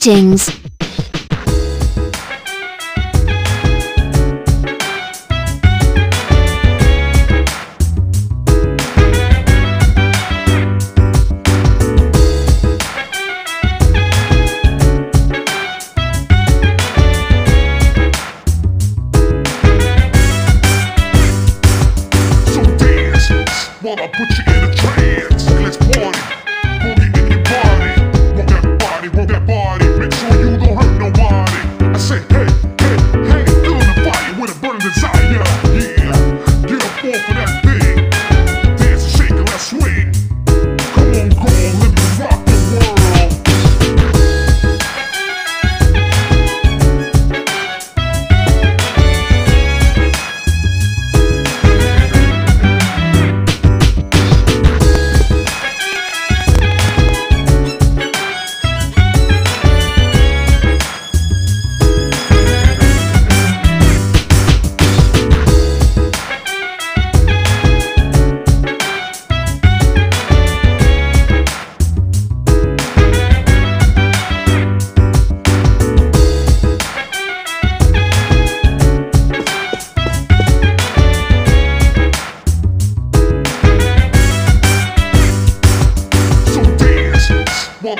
Greetings.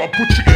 Put you